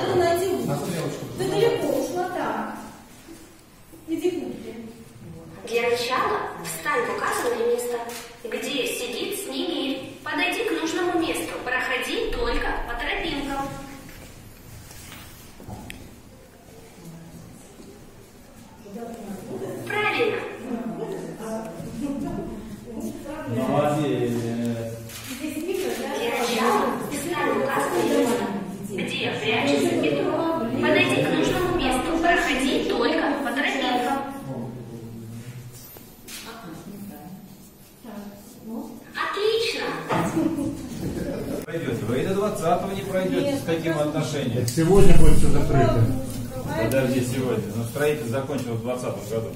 Надо найти угол. На стрелочку. Ты далеко ушла, так. Иди к начала встань в указанное место, где Пройдете. Вы и до 20 не пройдете с таким отношением. Так сегодня будет все закрыто. Подожди, сегодня. Но строительство закончилось в 20 году.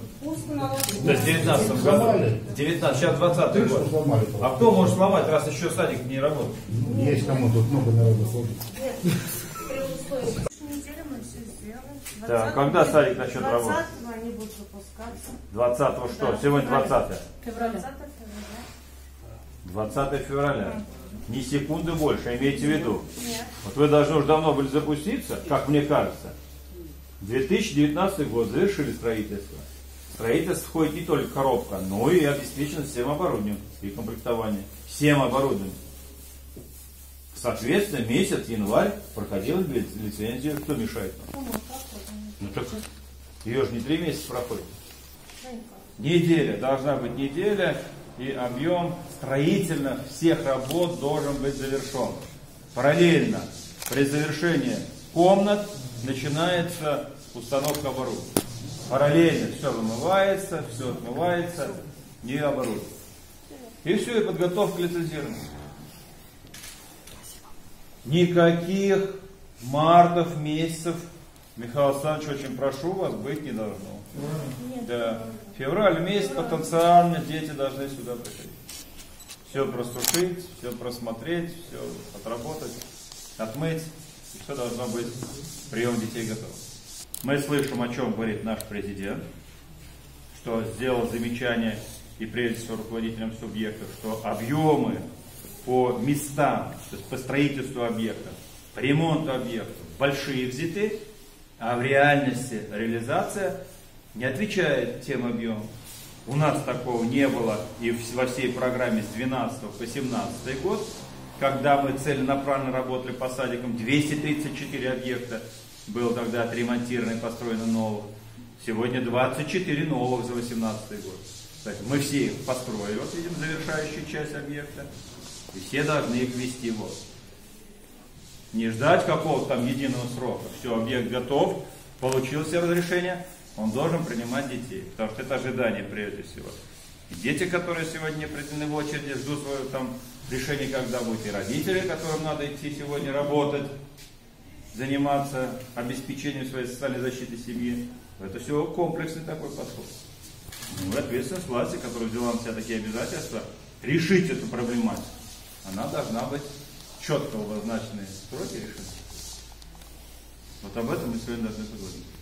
То есть в 19 году. Сломали? 19, сейчас 20 Ты что год. сломали? А кто может сломать, раз еще садик не работает? Ну, Есть кому тут много народу ходит. Так, когда садик начнет работать? 20 они будут выпускаться. 20 что? Сегодня 20 Февраля. 20 февраля. 20 февраля. Ни секунды больше, имейте в виду. Нет. Вот вы должны уже давно были запуститься, как мне кажется. 2019 год завершили строительство. Строительство входит не только коробка, но и обеспечено всем оборудованием и комплектованием. Всем оборудованием. Соответственно, месяц, январь, проходила ли- лицензию. Кто мешает нам? Ну так ее же не три месяца проходит. Неделя, должна быть неделя, и объем строительных всех работ должен быть завершен. Параллельно при завершении комнат начинается установка оборудования. Параллельно все вымывается, все отмывается, не оборудование. И все, и подготовка к. Никаких мартов, месяцев, Михаил Александрович, очень прошу вас, быть не должно. Да. Февраль месяц потенциально дети должны сюда приходить. Все просушить, все просмотреть, все отработать, отмыть. И все должно быть, прием детей готов. Мы слышим, о чем говорит наш президент, что сделал замечание и прежде всего руководителям субъектов, что объемы по местам, то есть по строительству объектов, по ремонту объектов большие взяты, а в реальности реализация не отвечает тем объемам. У нас такого не было и во всей программе с 12 по 17 год, когда мы целенаправленно работали по садикам, 234 объекта было тогда отремонтировано и построено новых. Сегодня 24 новых за 18 год. Кстати, мы все их построили, вот видим завершающую часть объекта, и все должны их ввести в год. Не ждать какого-то там единого срока. Все, объект готов, получил все разрешение, он должен принимать детей. Потому что это ожидание прежде всего. И дети, которые сегодня определены в очереди, ждут свое там решение, когда будет. И родители, которым надо идти сегодня работать, заниматься обеспечением своей социальной защиты семьи. Это все комплексный такой подход. Ну, ответственность власти, которая взяла на себя такие обязательства, решить эту проблематику, она должна быть четко обозначенные сроки решена. Вот об этом мы сегодня должны поговорить.